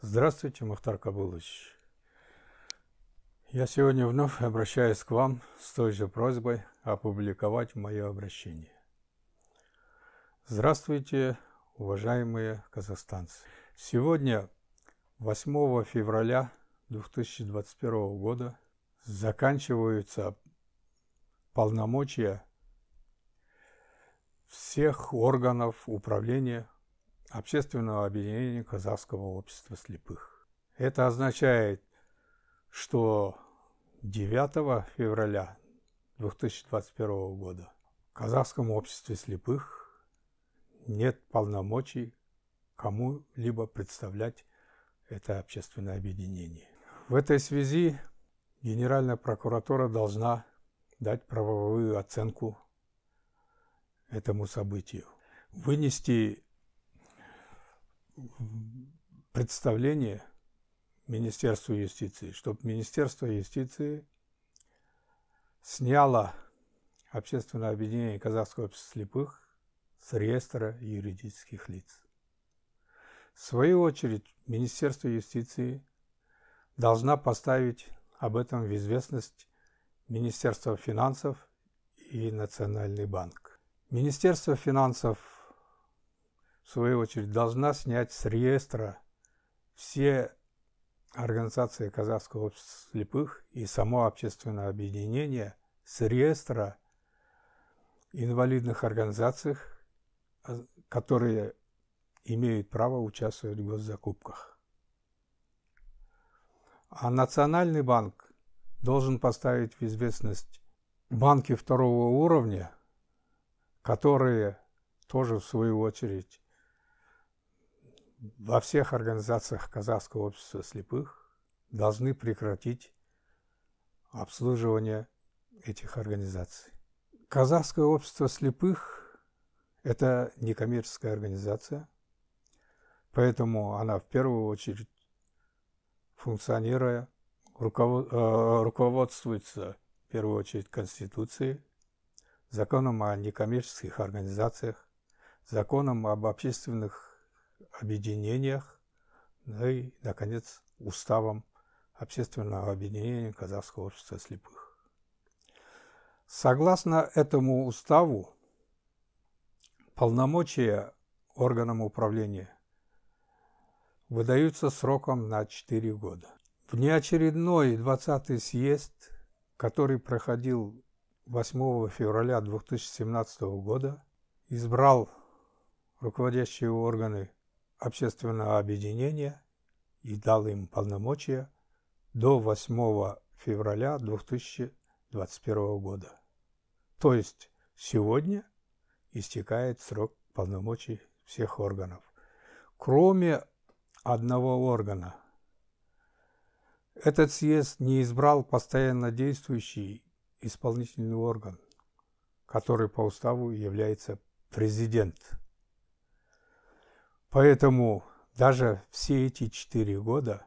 Здравствуйте, Мухтар Кабулович. Я сегодня вновь обращаюсь к вам с той же просьбой опубликовать мое обращение. Здравствуйте, уважаемые казахстанцы. Сегодня, 8 февраля 2021 года, заканчиваются полномочия всех органов управления Общественного объединения Казахского общества слепых. Это означает, что 9 февраля 2021 года в Казахском обществе слепых нет полномочий кому-либо представлять это общественное объединение. В этой связи Генеральная прокуратура должна дать правовую оценку этому событию, вынести представление Министерству юстиции, чтобы Министерство юстиции сняло общественное объединение Казахского общества слепых с реестра юридических лиц. В свою очередь, Министерство юстиции должна поставить об этом в известность Министерство финансов и Национальный банк. Министерство финансов, в свою очередь, должна снять с реестра все Организация казахского общества слепых и само общественное объединение с реестра инвалидных организаций, которые имеют право участвовать в госзакупках. А Национальный банк должен поставить в известность банки второго уровня, которые тоже в свою очередь во всех организациях Казахского общества слепых должны прекратить обслуживание этих организаций. Казахское общество слепых – это некоммерческая организация, поэтому она в первую очередь, функционируя, э, руководствуется в первую очередь Конституцией, законом о некоммерческих организациях, законом об общественных объединениях, ну и, наконец, уставом Общественного объединения Казахского общества слепых. Согласно этому уставу, полномочия органам управления выдаются сроком на 4 года. Внеочередной 20-й съезд, который проходил 8 февраля 2017 года, избрал руководящие органы общественного объединения и дал им полномочия до 8 февраля 2021 года. То есть сегодня истекает срок полномочий всех органов, кроме одного органа. Этот съезд не избрал постоянно действующий исполнительный орган, который по уставу является президент Поэтому даже все эти четыре года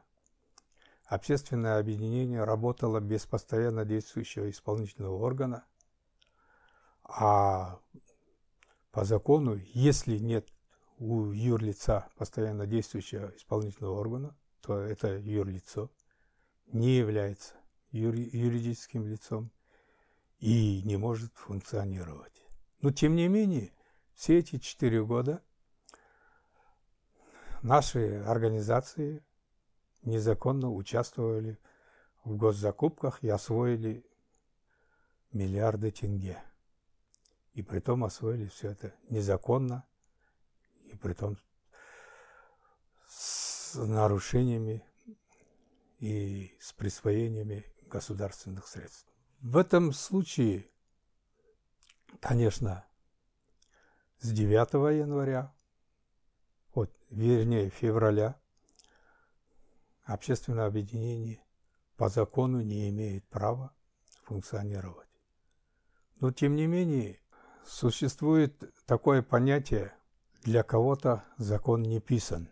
общественное объединение работало без постоянно действующего исполнительного органа, а по закону, если нет у юрлица постоянно действующего исполнительного органа, то это юрлицо не является юри юридическим лицом и не может функционировать. Но тем не менее, все эти четыре года – наши организации незаконно участвовали в госзакупках и освоили миллиарды тенге. И при том освоили все это незаконно, и при том с нарушениями и с присвоениями государственных средств. В этом случае, конечно, с 9 января вернее февраля, общественное объединение по закону не имеет права функционировать. Но тем не менее существует такое понятие «для кого-то закон не писан».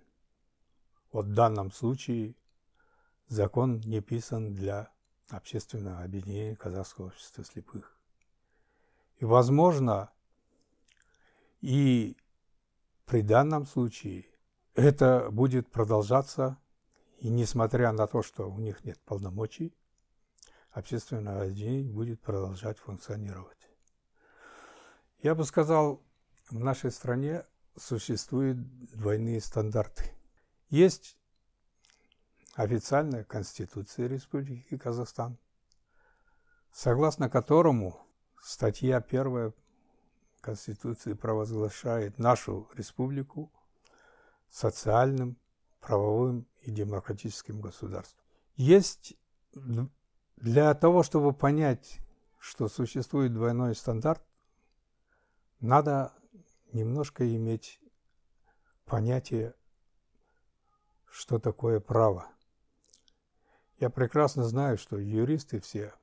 Вот в данном случае закон не писан для общественного объединения Казахского общества слепых. И, возможно, и при данном случае это будет продолжаться И несмотря на то, что у них нет полномочий, общественное объединение будет продолжать функционировать. Я бы сказал, в нашей стране существуют двойные стандарты. Есть официальная Конституция Республики Казахстан, согласно которому статья 1 Конституции провозглашает нашу республику социальным, правовым и демократическим государством. Есть для того, чтобы понять, что существует двойной стандарт, надо немножко иметь понятие, что такое право. Я прекрасно знаю, что юристы все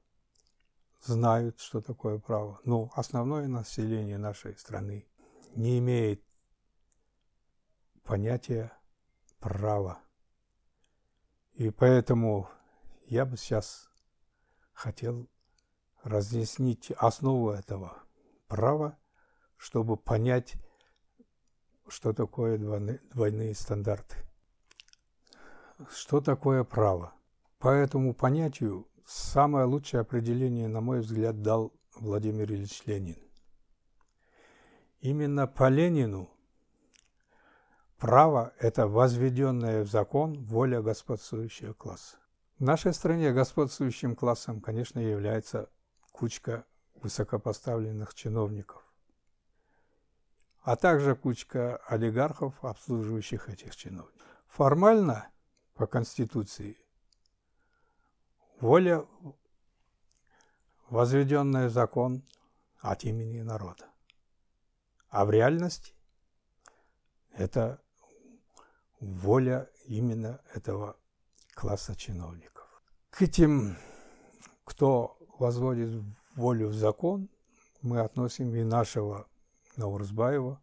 знают, что такое право, но основное население нашей страны не имеет понятия права. И поэтому я бы сейчас хотел разъяснить основу этого права, чтобы понять, что такое двойные стандарты. Что такое право? По этому понятию самое лучшее определение, на мой взгляд, дал Владимир Ильич Ленин. Именно по Ленину право – это возведенная в закон воля господствующего класса. В нашей стране господствующим классом, конечно, является кучка высокопоставленных чиновников, а также кучка олигархов, обслуживающих этих чиновников. Формально, по Конституции, воля, возведенная в закон от имени народа. А в реальности это воля именно этого класса чиновников. К этим, кто возводит волю в закон, мы относим и нашего Наурзбаева,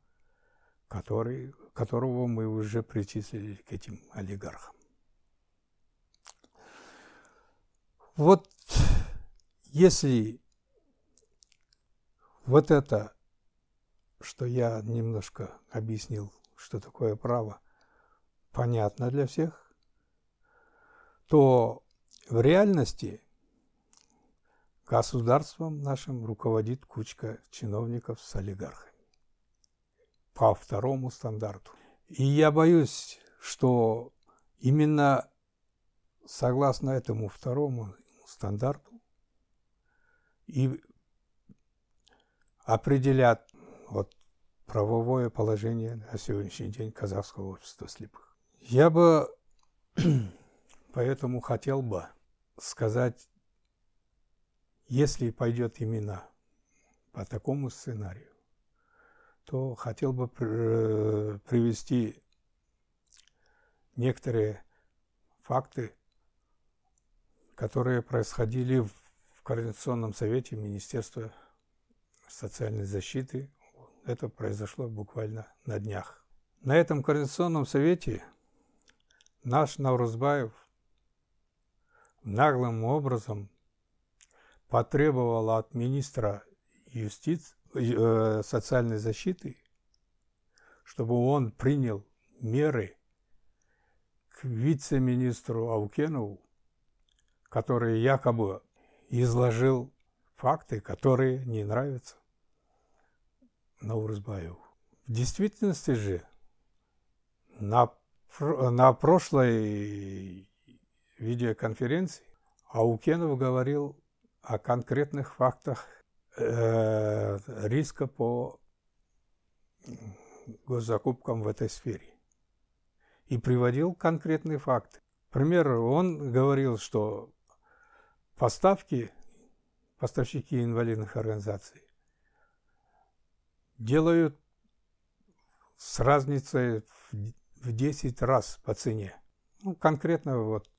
который, которого мы уже причислили к этим олигархам. Вот если вот это, что я немножко объяснил, что такое право, понятно для всех, то в реальности государством нашим руководит кучка чиновников с олигархами по второму стандарту. И я боюсь, что именно согласно этому второму стандарту и определят вот правовое положение на сегодняшний день казахского общества слепых. Я бы Поэтому хотел бы сказать, если пойдет именно по такому сценарию, то хотел бы привести некоторые факты, которые происходили в Координационном совете Министерства социальной защиты. Это произошло буквально на днях. На этом Координационном совете наш Наурузбаев наглым образом потребовала от министра юстиции, э, социальной защиты, чтобы он принял меры к вице-министру Аукенову, который якобы изложил факты, которые не нравятся Наурзбаеву. В действительности же на, на прошлой видеоконференции Аукенов говорил о конкретных фактах э, риска по госзакупкам в этой сфере. И приводил конкретные факты. К примеру, он говорил, что поставки, поставщики инвалидных организаций делают с разницей в 10 раз по цене. Ну, конкретно вот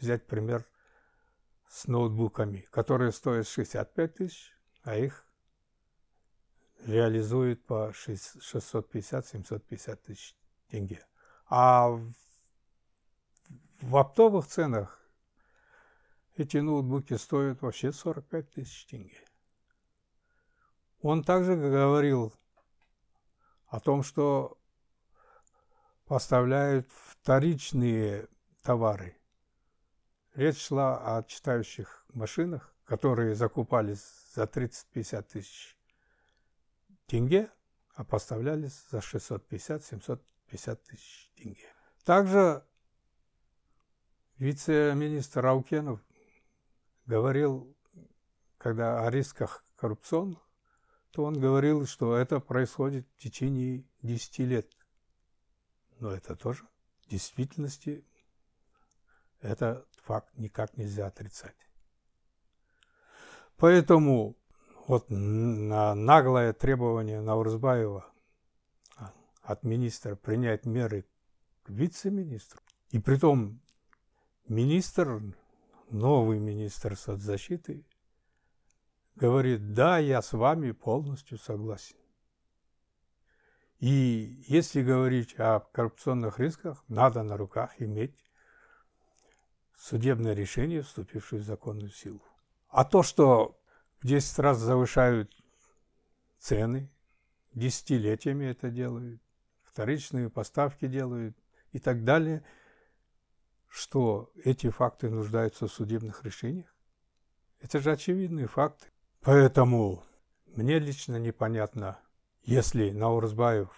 взять пример с ноутбуками, которые стоят 65 тысяч, а их реализуют по 650-750 тысяч тенге. А в, оптовых ценах эти ноутбуки стоят вообще 45 тысяч тенге. Он также говорил о том, что поставляют вторичные товары речь шла о читающих машинах, которые закупались за 30-50 тысяч тенге, а поставлялись за 650-750 тысяч тенге. Также вице-министр Раукенов говорил, когда о рисках коррупционных, то он говорил, что это происходит в течение 10 лет. Но это тоже в действительности этот факт никак нельзя отрицать. Поэтому вот на наглое требование Наурзбаева от министра принять меры к вице-министру, и при том министр, новый министр соцзащиты, говорит, да, я с вами полностью согласен. И если говорить о коррупционных рисках, надо на руках иметь судебное решение, вступившее в законную силу. А то, что в 10 раз завышают цены, десятилетиями это делают, вторичные поставки делают и так далее, что эти факты нуждаются в судебных решениях. Это же очевидные факты. Поэтому мне лично непонятно, если Наурзбаев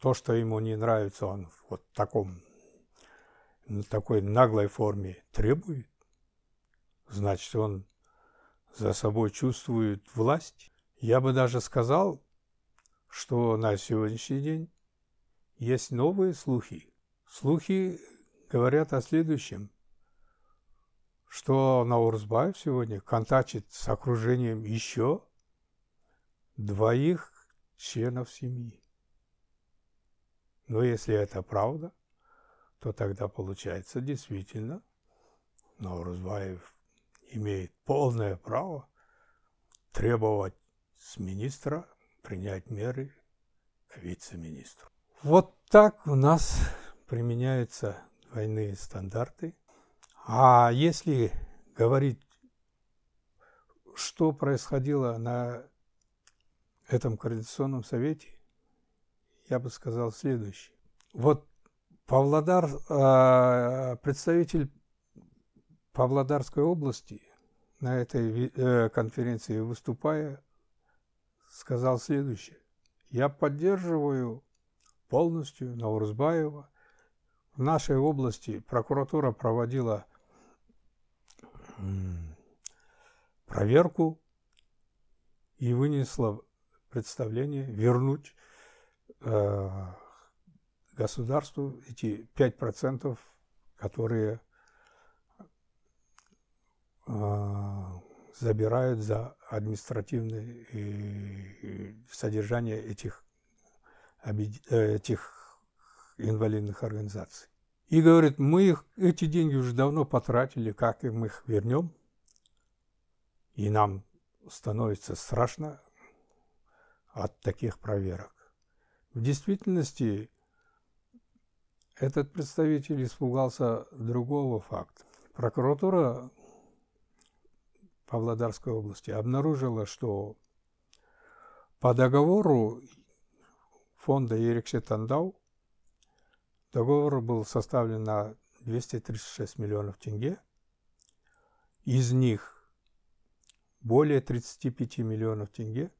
то, что ему не нравится, он в вот таком, такой наглой форме требует, значит, он за собой чувствует власть. Я бы даже сказал, что на сегодняшний день есть новые слухи. Слухи говорят о следующем, что Наурзбаев сегодня контактит с окружением еще двоих членов семьи. Но если это правда, то тогда получается действительно Наурзбаев имеет полное право требовать с министра принять меры к вице-министру. Вот так у нас применяются двойные стандарты. А если говорить, что происходило на этом Координационном совете, я бы сказал следующее. Вот Павлодар, а, представитель Павлодарской области на этой э, конференции выступая, сказал следующее. Я поддерживаю полностью Наурзбаева. В нашей области прокуратура проводила проверку и вынесла представление вернуть э, государству эти 5%, которые э, забирают за административное содержание этих, этих инвалидных организаций. И говорит, мы их, эти деньги уже давно потратили, как им их вернем? И нам становится страшно от таких проверок. В действительности этот представитель испугался другого факта. Прокуратура Павлодарской области обнаружила, что по договору фонда Ерекше Тандау договор был составлен на 236 миллионов тенге. Из них более 35 миллионов тенге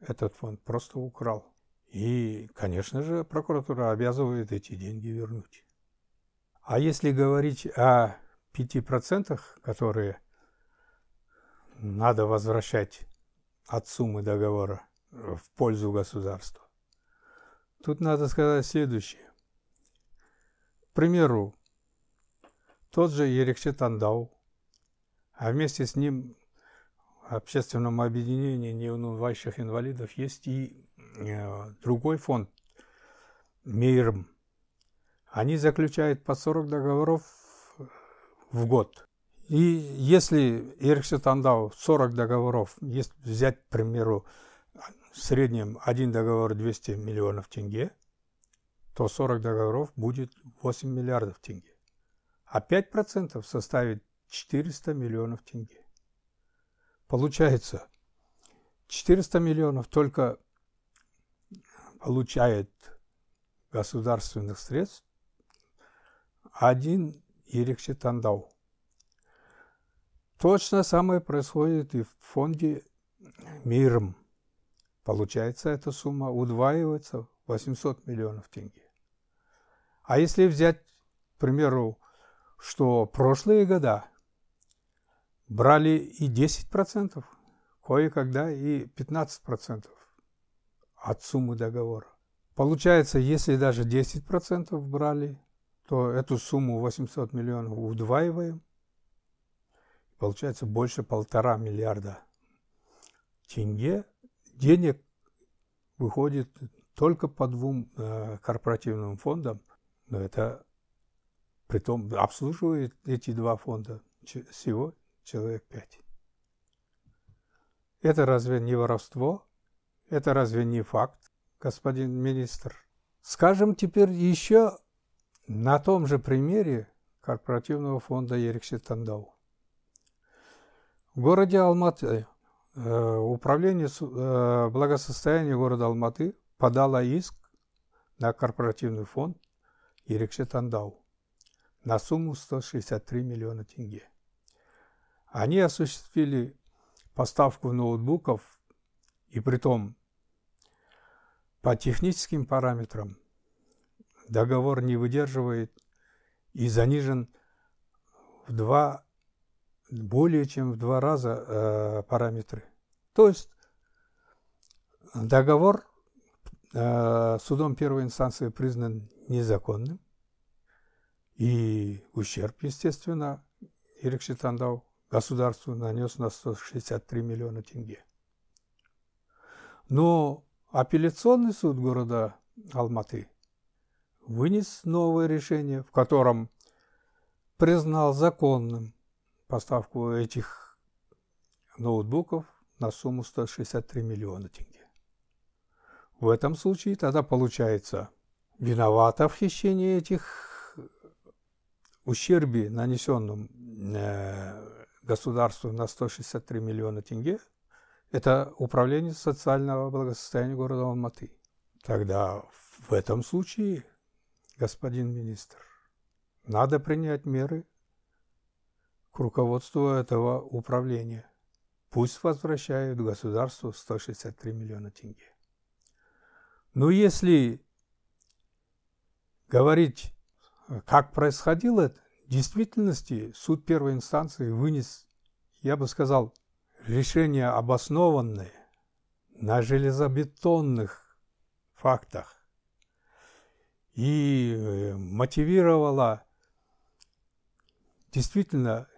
этот фонд просто украл. И, конечно же, прокуратура обязывает эти деньги вернуть. А если говорить о 5%, которые надо возвращать от суммы договора в пользу государства, тут надо сказать следующее. Примеру, тот же Ерекше Тандау, а вместе с ним общественном объединении неунывающих инвалидов есть и э, другой фонд МИРМ. Они заключают по 40 договоров в год. И если Эриксе Тандау 40 договоров, если взять, к примеру, в среднем один договор 200 миллионов тенге, то 40 договоров будет 8 миллиардов тенге. А 5% составит 400 миллионов тенге. Получается, 400 миллионов только получает государственных средств 1,5 Ерикше Тандау. Точно самое происходит и в фонде Миром. Получается, эта сумма удваивается 800 миллионов тенге. А если взять, к примеру, что прошлые года брали и 10%, кое-когда и 15% от суммы договора. Получается, если даже 10% брали, то эту сумму 800 миллионов удваиваем. Получается больше полтора миллиарда тенге денег выходит только по двум э, корпоративным фондам, но это притом обслуживает эти два фонда всего человек пять. Это разве не воровство? Это разве не факт, господин министр? Скажем теперь еще на том же примере корпоративного фонда Ерикси Тандау. В городе Алматы э, управление э, благосостояния города Алматы подало иск на корпоративный фонд Ерикси Тандау на сумму 163 миллиона тенге. Они осуществили поставку ноутбуков, и при том по техническим параметрам договор не выдерживает и занижен в два, более чем в два раза э, параметры. То есть договор э, судом первой инстанции признан незаконным, и ущерб, естественно, Ирик Шитандау государству нанес на 163 миллиона тенге. Но апелляционный суд города Алматы вынес новое решение, в котором признал законным поставку этих ноутбуков на сумму 163 миллиона тенге. В этом случае тогда получается виновата в хищении этих ущербе, нанесенном э, государству на 163 миллиона тенге, это управление социального благосостояния города Алматы. Тогда в этом случае, господин министр, надо принять меры к руководству этого управления. Пусть возвращают государству 163 миллиона тенге. Но если говорить, как происходило это, действительности суд первой инстанции вынес, я бы сказал, решение обоснованное на железобетонных фактах и э, мотивировала действительно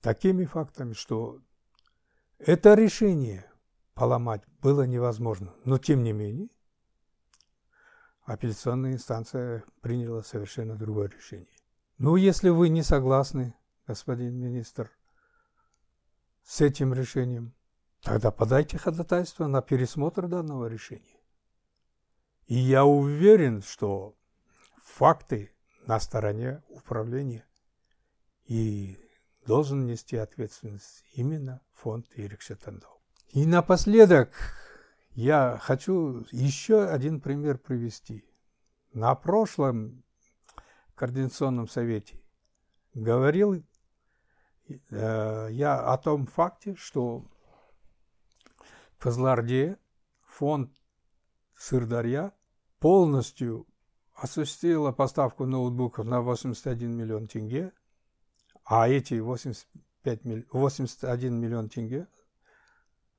такими фактами, что это решение поломать было невозможно. Но тем не менее, апелляционная инстанция приняла совершенно другое решение. Ну, если вы не согласны, господин министр, с этим решением, тогда подайте ходатайство на пересмотр данного решения. И я уверен, что факты на стороне управления и должен нести ответственность именно фонд Ирик Шатандау. И напоследок я хочу еще один пример привести. На прошлом Координационном совете, говорил э, я о том факте, что в Козларде фонд Сырдарья полностью осуществила поставку ноутбуков на 81 миллион тенге, а эти 85 милли... 81 миллион тенге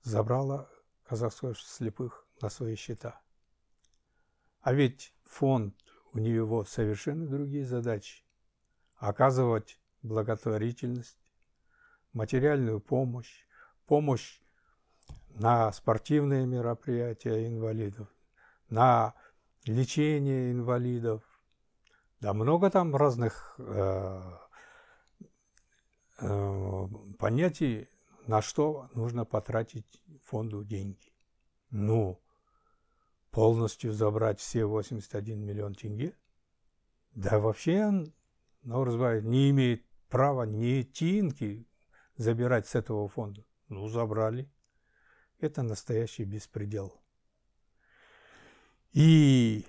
забрала казахских слепых на свои счета. А ведь фонд у него совершенно другие задачи. Оказывать благотворительность, материальную помощь, помощь на спортивные мероприятия инвалидов, на лечение инвалидов. Да много там разных э, э, понятий, на что нужно потратить фонду деньги. Ну, полностью забрать все 81 миллион тенге, да вообще он, Наурзбаев, не имеет права ни тинки забирать с этого фонда. Ну, забрали. Это настоящий беспредел. И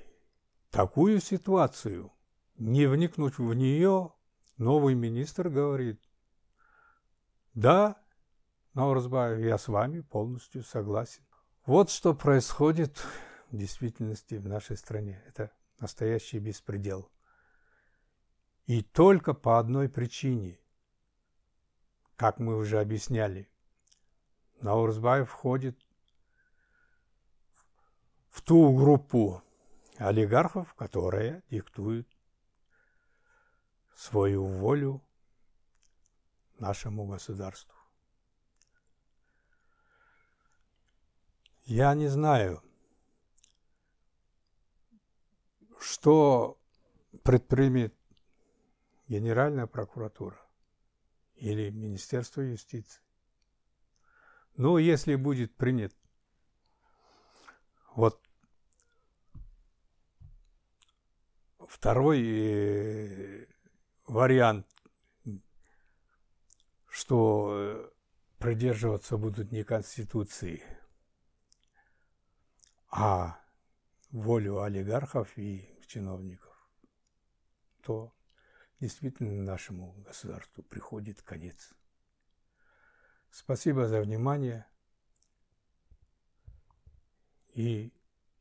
такую ситуацию, не вникнуть в нее новый министр говорит, да, Наурзбаев, я с вами полностью согласен. Вот что происходит в действительности в нашей стране. Это настоящий беспредел. И только по одной причине, как мы уже объясняли, Наурзбаев входит в ту группу олигархов, которая диктует свою волю нашему государству. Я не знаю, что предпримет Генеральная прокуратура или Министерство юстиции. Но если будет принят вот второй э, вариант, что придерживаться будут не Конституции, а волю олигархов и чиновников, то действительно нашему государству приходит конец. Спасибо за внимание. И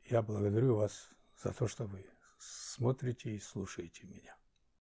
я благодарю вас за то, что вы смотрите и слушаете меня.